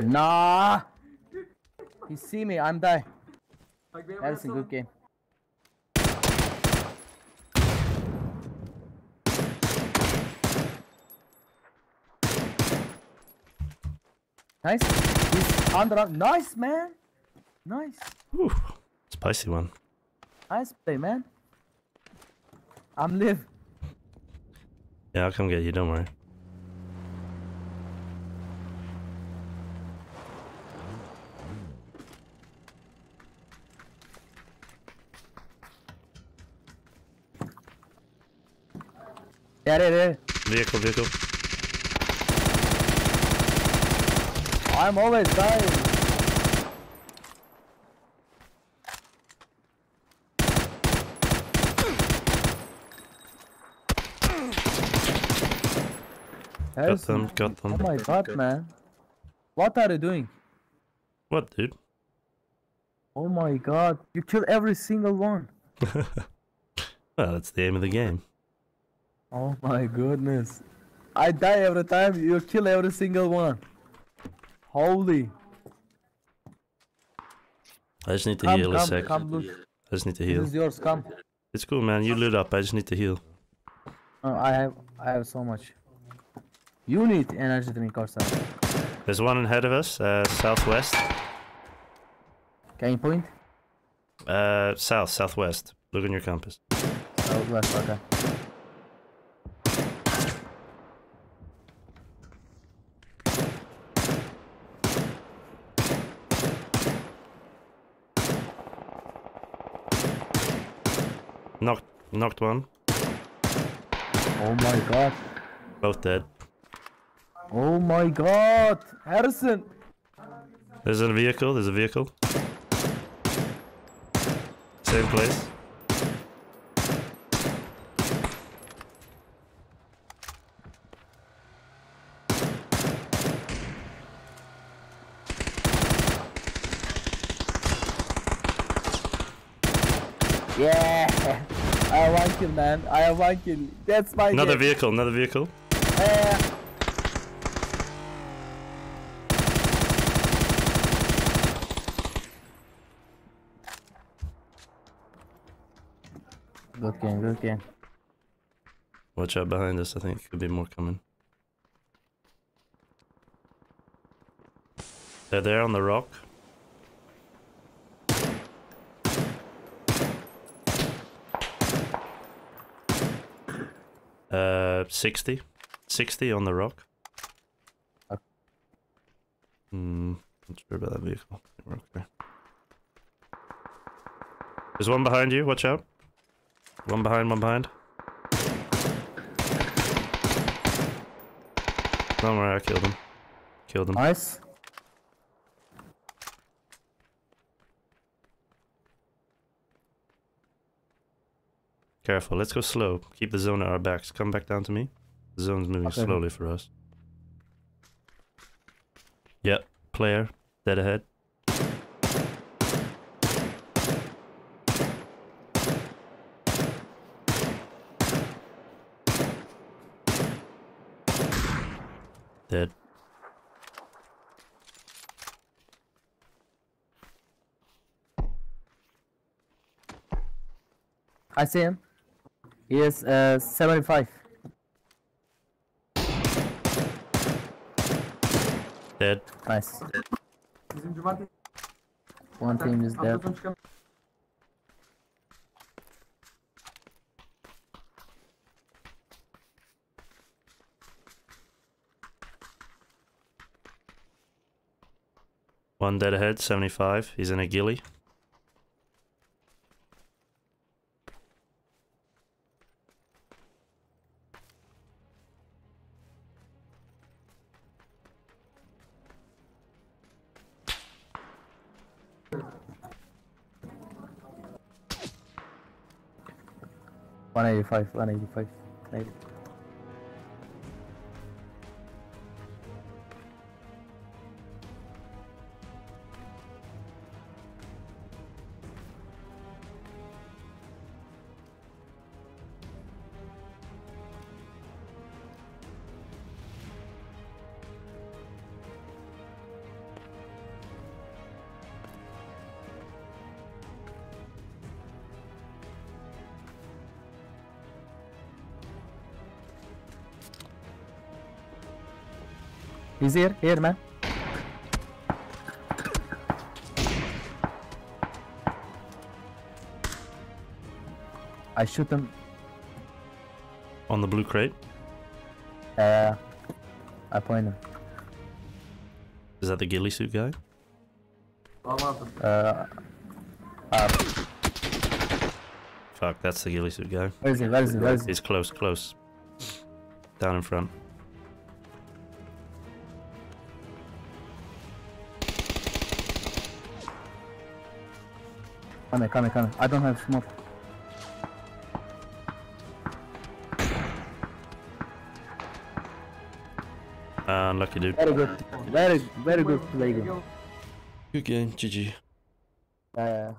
Nah. He see me. I'm die. Bak benim Harrison, arasam- good game. Nice. He's under. Nice, man. Nice. Whew. Spicy one. Nice play, man. I'm live. Yeah, I'll come get you, don't worry. Yeah, yeah, yeah. Vehicle, vehicle. I'm always dying. Got them, got them. Oh my god, man. What are you doing? What, dude? Oh my god. You kill every single one. Well, that's the aim of the game. Oh my goodness. I die every time. You kill every single one. Holy. I just need to Come, heal a come, sec. come, look. I just need to This heal. is yours. Come. It's cool, man. You loot up. I just need to heal. Oh, I have, I have so much. You need energy drink or something. There's one ahead of us, uh, southwest. Can you point? Uh, south, southwest. Look on your compass. Left, okay. Knocked, knocked one. Oh my god. Both dead. Oh my god. Harrison. There's a vehicle. There's a vehicle. Same place. Yeah. I have one kill, man. I have one kill. That's my Another game. vehicle. Another vehicle. Eh. Good game, good game. Watch out behind us. I think could be more coming. They're there on the rock. Uh, 60. 60 on the rock. Hmm, not sure about that vehicle. Okay. There's one behind you, watch out. One behind, one behind. Don't worry, I killed him. Killed him. Nice. Careful, let's go slow. Keep the zone at our backs. Come back down to me. The zone's moving Okay. slowly for us. Yep, player, dead ahead. Dead. I see him. He is uh, 75. Dead. Nice. Bizim cumartesi One team is dead. One dead ahead, 75. He's in a ghillie. 185, 185. He's here, here, man. I shoot him. On the blue crate. Uh, I point him. Is that the ghillie suit guy? Uh, uh, Fuck, that's the ghillie suit guy. where is he? Where is he? Where is he? He's close, close. Down in front. Coming, come coming. I don't have smoke. Uh, unlucky dude. Very good. Very, very good play. Good game, GG. Uh,